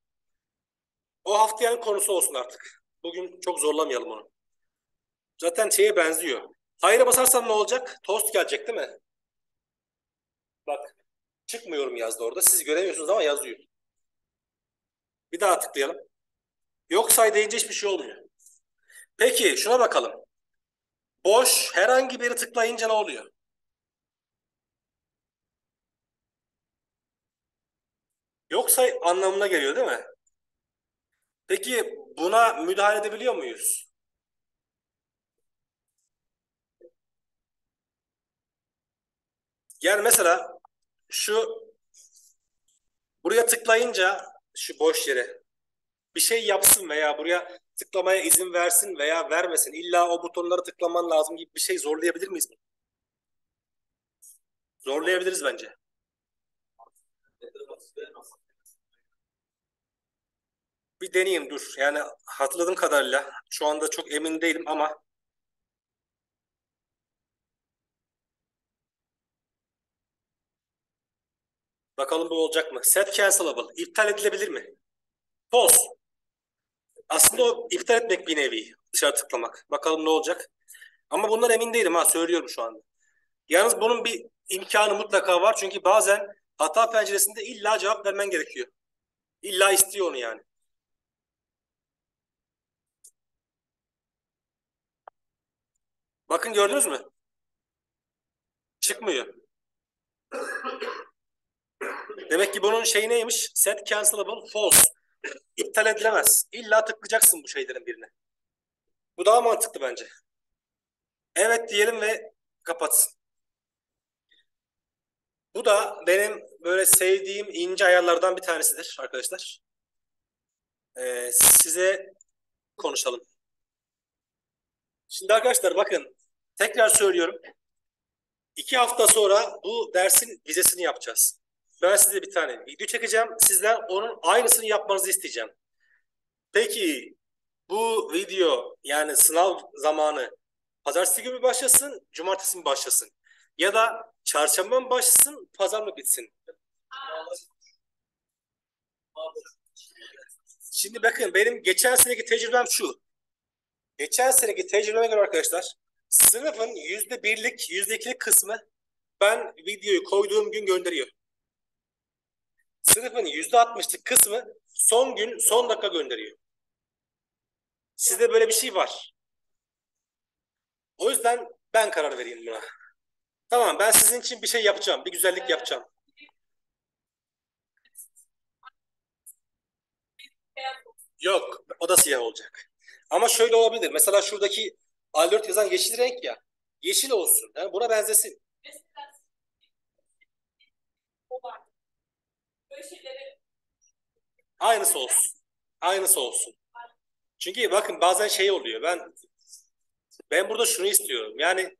O haftaya konusu olsun artık. Bugün çok zorlamayalım onu. Zaten şeye benziyor. Hayır'a basarsan ne olacak? Toast gelecek değil mi? Bak. Çıkmıyorum yazdı orada. Siz göremiyorsunuz ama yazıyor. Bir daha tıklayalım. Yok say deyince hiçbir şey olmuyor. Peki şuna bakalım. Boş herhangi biri tıklayınca ne oluyor? Yok say anlamına geliyor değil mi? Peki buna müdahale edebiliyor muyuz? Yani mesela şu buraya tıklayınca şu boş yere bir şey yapsın veya buraya tıklamaya izin versin veya vermesin. İlla o butonları tıklaman lazım gibi bir şey zorlayabilir miyiz? Zorlayabiliriz bence. Bir deneyeyim dur. Yani hatırladığım kadarıyla şu anda çok emin değilim ama Bakalım bu olacak mı? Set cancelable. İptal edilebilir mi? False. Aslında o iptal etmek bir nevi. Dışarı tıklamak. Bakalım ne olacak. Ama bundan emin değilim ha. Söylüyorum şu anda. Yalnız bunun bir imkanı mutlaka var. Çünkü bazen hata penceresinde illa cevap vermen gerekiyor. İlla istiyor onu yani. Bakın gördünüz mü? Çıkmıyor. Demek ki bunun şeyi neymiş? Set cancelable false. İptal edilemez. İlla tıklayacaksın bu şeylerin birine. Bu daha mantıklı bence. Evet diyelim ve kapatsın. Bu da benim böyle sevdiğim ince ayarlardan bir tanesidir arkadaşlar. Ee, size konuşalım. Şimdi arkadaşlar bakın tekrar söylüyorum. İki hafta sonra bu dersin vizesini yapacağız. Ben size bir tane video çekeceğim. Sizden onun aynısını yapmanızı isteyeceğim. Peki bu video yani sınav zamanı pazartesi günü başlasın, cumartesi mi başlasın? Ya da çarşamba mı başlasın, pazar mı bitsin? Şimdi bakın benim geçen seneki tecrübem şu. Geçen seneki tecrübeme göre arkadaşlar sınıfın yüzde birlik, yüzde ikilik kısmı ben videoyu koyduğum gün gönderiyor. Sınıfın yüzde altmışlık kısmı son gün, son dakika gönderiyor. Sizde böyle bir şey var. O yüzden ben karar vereyim buna. Tamam ben sizin için bir şey yapacağım. Bir güzellik yapacağım. Yok o da siyah olacak. Ama şöyle olabilir. Mesela şuradaki A4 yazan yeşil renk ya. Yeşil olsun. Yani buna benzesin. Aynısı olsun. Aynısı olsun. Çünkü bakın bazen şey oluyor. Ben ben burada şunu istiyorum. Yani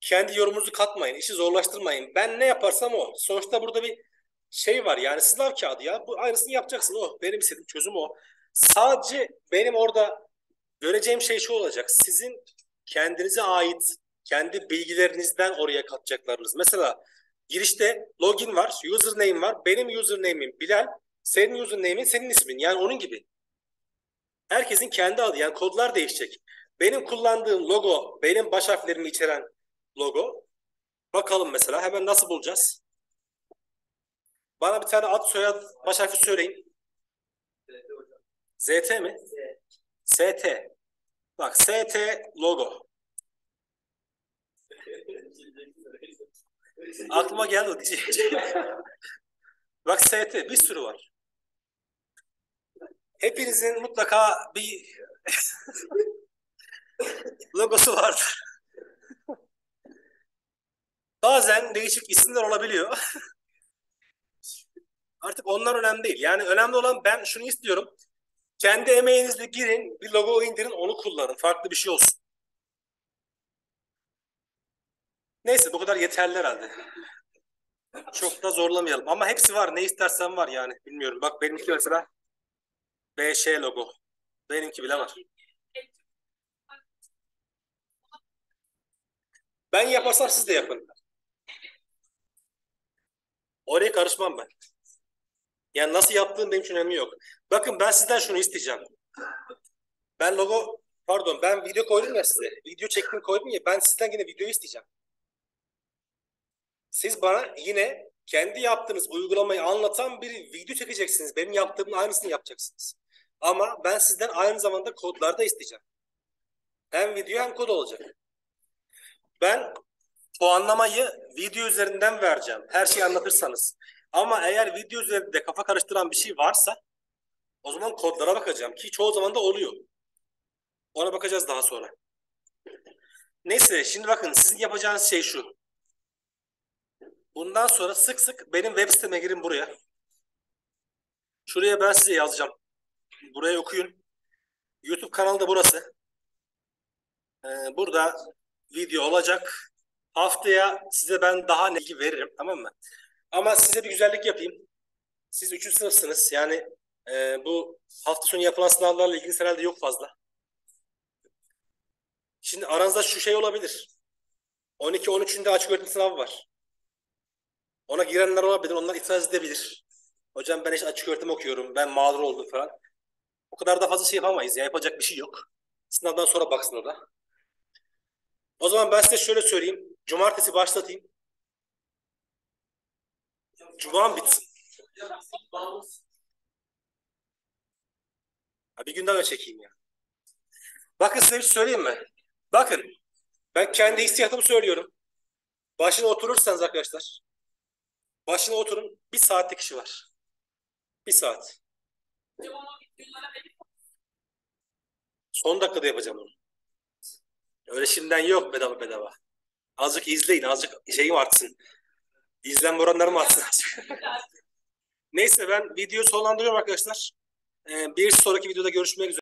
kendi yorumunuzu katmayın, işi zorlaştırmayın. Ben ne yaparsam o. Sonuçta burada bir şey var yani sınav kağıdı ya. Bu aynısını yapacaksın o. Benim istediğim çözüm o. Sadece benim orada göreceğim şey şu olacak. Sizin kendinize ait kendi bilgilerinizden oraya katacaklarınız. Mesela girişte login var, username var. Benim username'im Bilal, senin username'in senin ismin. Yani onun gibi. Herkesin kendi adı yani kodlar değişecek. Benim kullandığım logo, benim baş harflerimi içeren logo. Bakalım mesela hemen nasıl bulacağız? Bana bir tane ad soyad baş harfi söyleyin. ZT mi? ST. Bak ST logo. Aklıma geldi o diyecek. Bak ST bir sürü var. Hepinizin mutlaka bir logosu vardır. Bazen değişik isimler olabiliyor. Artık onlar önemli değil. Yani önemli olan ben şunu istiyorum. Kendi emeğinizle girin, bir logo indirin, onu kullanın. Farklı bir şey olsun. Neyse bu kadar yeterli herhalde. Çok da zorlamayalım. Ama hepsi var. Ne istersen var yani. Bilmiyorum. Bak benimki mesela BŞ logo. Benimki bile var. Ben yaparsam siz de yapın. Oraya karışmam ben. Yani nasıl yaptığım benim için önemli yok. Bakın ben sizden şunu isteyeceğim. Ben logo, pardon ben video koydum ya size. Video çektim koydum ya ben sizden yine videoyu isteyeceğim. Siz bana yine kendi yaptığınız uygulamayı anlatan bir video çekeceksiniz. Benim yaptığımın aynısını yapacaksınız. Ama ben sizden aynı zamanda kodlar da isteyeceğim. Hem video hem kod olacak. Ben puanlamayı video üzerinden vereceğim. Her şeyi anlatırsanız. Ama eğer video üzerinde kafa karıştıran bir şey varsa o zaman kodlara bakacağım ki çoğu zaman da oluyor. Ona bakacağız daha sonra. Neyse şimdi bakın sizin yapacağınız şey şu. Bundan sonra sık sık benim web siteme girin buraya. Şuraya ben size yazacağım. Buraya okuyun. YouTube kanalı da burası. Ee, burada video olacak. Haftaya size ben daha bilgi veririm tamam mı? Ama size bir güzellik yapayım. Siz üçüncü sınıfsınız. Yani e, bu hafta sonu yapılan sınavlarla ilgili herhalde yok fazla. Şimdi aranızda şu şey olabilir. 12-13'ünde açık öğretim sınavı var. Ona girenler olabilir. Onlar itiraz edebilir. Hocam ben işte açık öğretim okuyorum. Ben mağdur oldum falan. O kadar da fazla şey yapamayız. Ya yapacak bir şey yok. Sınavdan sonra baksın o da. O zaman ben size şöyle söyleyeyim. Cumartesi başlatayım. Cuma bitsin. Ha, bir gün daha çekeyim ya. Bakın size bir şey söyleyeyim mi? Bakın Ben kendi hissiyatımı söylüyorum. Başına oturursanız arkadaşlar. Başına oturun. Bir saatlik işi var. Bir saat. Son dakikada yapacağım onu. Öyle şimdiden yok bedava bedava. Azıcık izleyin. Azıcık şeyim artsın. İzlenme oranlarım artsın. Neyse ben videoyu sonlandırıyorum arkadaşlar. Ee, bir sonraki videoda görüşmek üzere.